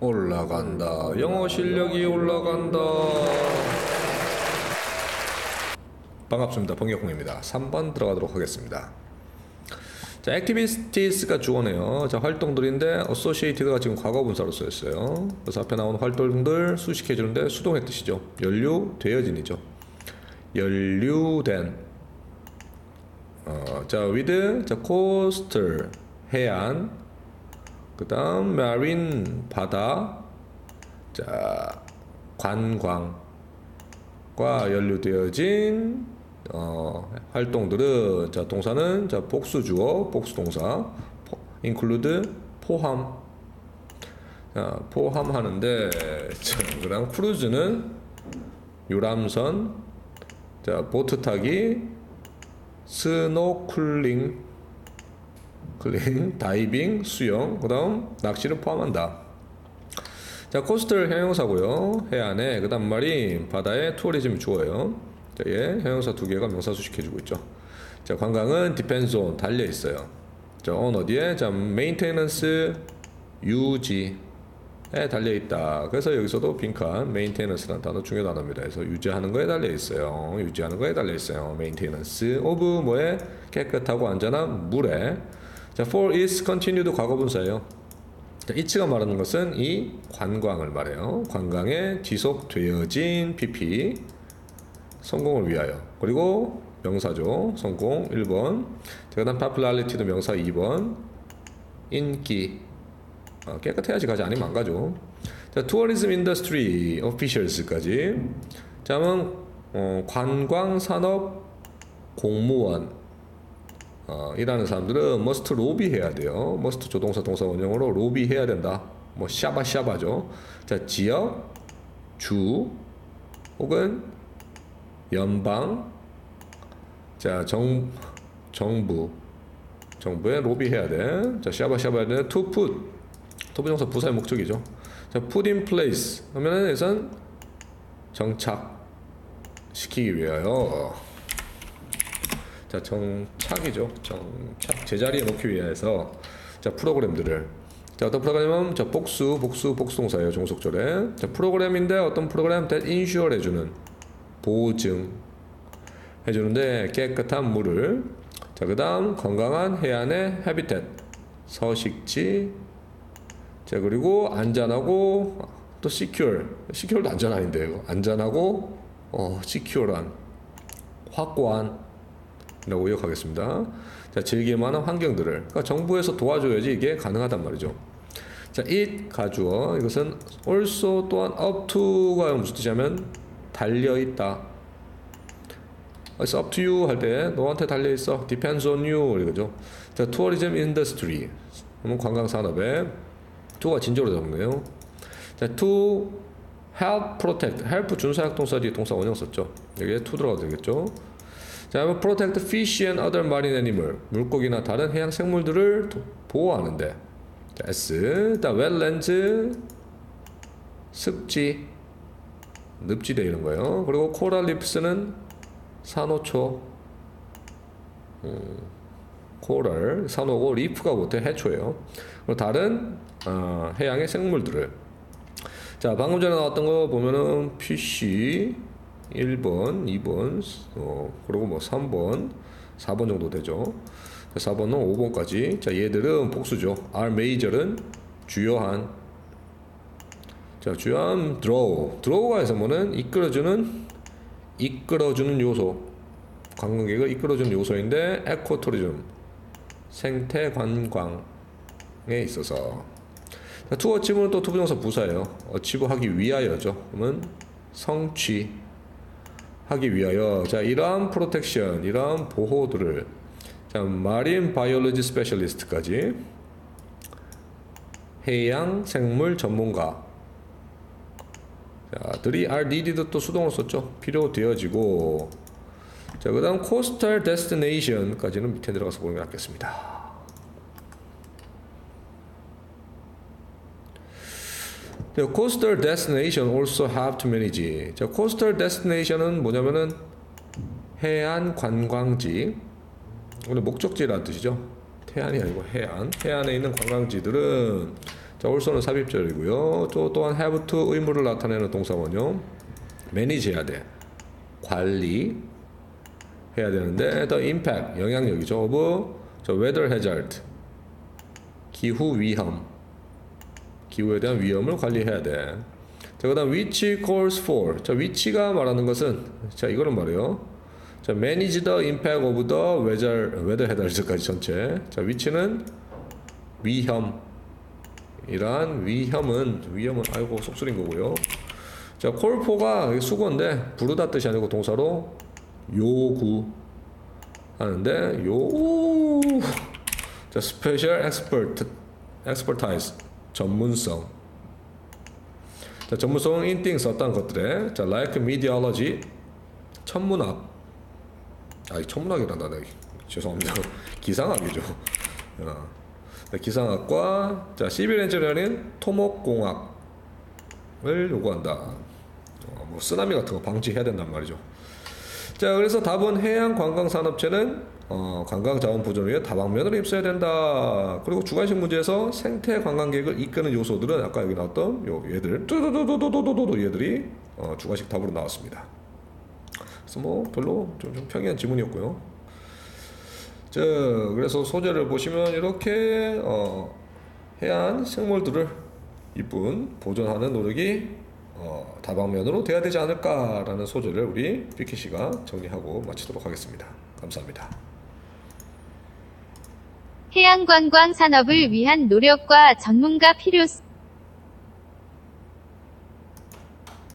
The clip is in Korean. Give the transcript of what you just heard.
올라간다. 영어 실력이 올라간다. 반갑습니다. 번개콩입니다. 3번 들어가도록 하겠습니다. 자, activities가 주어네요. 자, 활동들인데 associated가 지금 과거 분사로 쓰였어요. 그래서 앞에 나온 활동들 수식해 주는데 수동의 뜻이죠. 연료되어진이죠. 연료된 어, 자, with 자, coastal 해안 그 다음 marine 바다. 자, 관광과 연루되어진 어, 활동들은 자 동사는 자 복수 주어 복수 동사. 포, include 포함. 자, 포함하는데 자, 그다음 크루즈는 유람선. 자 보트 타기 스노클링 클링 다이빙 수영 그 다음 낚시를 포함한다. 자 coastal 형용사고요 해안에 그 다음 marine 바다에 tourism 주어요. 자, 예, 형용사 두 개가 명사 수식해주고 있죠. 자, 관광은 depends on 달려 있어요. 자, on 어디에? 자, maintenance 유지에 달려 있다. 그래서 여기서도 빈칸 maintenance라는 단어 중요 단어입니다. 그래서 유지하는 거에 달려 있어요. 유지하는 거에 달려 있어요. maintenance of 뭐에 깨끗하고 안전한 물에. 자, for is continued 과거분사예요. 자, 이치가 말하는 것은 이 관광을 말해요. 관광에 지속되어진 PP 성공을 위하여. 그리고 명사죠. 성공 1번. 그 다음 popularity도 명사 2번. 인기. 어, 깨끗해야지 가지 아니면 안 가죠. 자, tourism industry officials까지. 자, 그러면 어, 관광 산업 공무원 어, 일하는 사람들은 must 로비 해야 돼요. must 조동사 동사 원형으로 로비 해야 된다. 뭐 샤바 샤바죠. 자, 지역 주 혹은 연방 자 정, 정부 정부에 로비해야 돼. 자 샤바 샤바 돼. to put 토부정사 부사의 목적이죠. 자 put in place 하면은 여기선 정착 시키기 위하여 자 정착이죠. 정착. 제자리에 놓기 위해서 자 프로그램들을. 자 어떤 프로그램은 자 복수 복수 복수동사예요 종속절에. 자 프로그램인데 어떤 프로그램? That ensure 해 주는 보증 해 주는데 깨끗한 물을. 자 그다음 건강한 해안의 해비텟 서식지. 자 그리고 안전하고 또 secure. secure도 안전 아닌데요 안전하고 어 secure한 확고한 라고 요약하겠습니다 자 즐길 만한 환경들을 그러니까 정부에서 도와줘야지 이게 가능하단 말이죠 자 it 가주어 이것은 also 또한 up to가 무슨 뜻이냐면 달려있다. It's up to you 할 때 너한테 달려있어. Depends on you 이거죠. 자, tourism industry. 그러면 관광산업에 to가 진조로 잡네요. 자, to help protect. help 준사역 동사 뒤에 동사 원형 썼죠. 여기에 to 들어가도 되겠죠. 자, protect fish and other marine animal. 물고기나 다른 해양 생물들을 보호하는데. 자, S. 자, wetlands. 습지. 늪지대 이런 거예요. 그리고 코랄 립스는 산호초, 음, 코랄, 산호고 리프가 보통 해초예요. 그리고 다른 어, 해양의 생물들을 자 방금 전에 나왔던 거 보면은 PC 1번, 2번, 어, 그리고 뭐 3번, 4번 정도 되죠. 4번은 5번까지. 자, 얘들은 복수죠. R major은 주요한 자, 주요한 draw. draw가 해서 뭐는 이끌어주는 이끌어주는 요소. 관광객을 이끌어주는 요소인데 ecotourism 생태 관광에 있어서 자, to achieve는 또 to부정사 부사예요. achieve 하기 위하여죠. 그러면 성취 하기 위하여 자 이러한 protection 이러한 보호들을 자 marine biology specialist까지 해양 생물 전문가 자, 들이 are needed 또 수동으로 썼죠. 필요되어지고. 자, 그 다음 coastal destination까지는 밑에 들어가서 보는 게 낫겠습니다. The coastal destination also have to manage. 자, coastal destination은 뭐냐면은 해안 관광지. 오늘 목적지라는 뜻이죠. 태안이 아니고 해안. 해안에 있는 관광지들은 자, also는 삽입절이고요. 또 또한 have to 의무를 나타내는 동사원요. manage 해야 돼. 관리 해야 되는데 the impact 영향력이죠. of 저 weather hazard 기후 위험 기후에 대한 위험을 관리해야 돼. 자, 그 다음 which calls for. 자, which가 말하는 것은 자, 이거는 말이에요. 자, manage the impact of the weather weather hazard까지 전체. 자, which는 위험. 이러한 위험은 위험은 아이고 속쓰린 거고요. 자, call for가 수고인데 부르다 뜻이 아니고 동사로 요구 하는데 요 자, special expert expertise 전문성 자, 전문성은 in 어떤 것들에 자, like meteorology 천문학 아, 천문학이란다. 네. 죄송합니다. 기상학이죠. 어. 네, 기상학과 자, civil engineering 토목공학을 요구한다. 어, 뭐 쓰나미 같은 거 방지해야 된단 말이죠. 자, 그래서 답은 해양 관광 산업체는 어, 관광 자원 보존 위해 다방면으로 입서야 된다. 그리고 주관식 문제에서 생태 관광객을 이끄는 요소들은 아까 여기 나왔던 요 얘들 뚜두두두두두두두 얘들이 어, 주관식 답으로 나왔습니다. 그래서 뭐 별로 좀, 좀 평이한 지문이었고요. 자, 그래서 소재를 보시면 이렇게 어, 해안 생물들을 이쁜 보존하는 노력이 어, 다방면으로 돼야 되지 않을까라는 소재를 우리 비키 씨가 정리하고 마치도록 하겠습니다. 감사합니다. 해양관광 산업을 위한 노력과 전문가 필요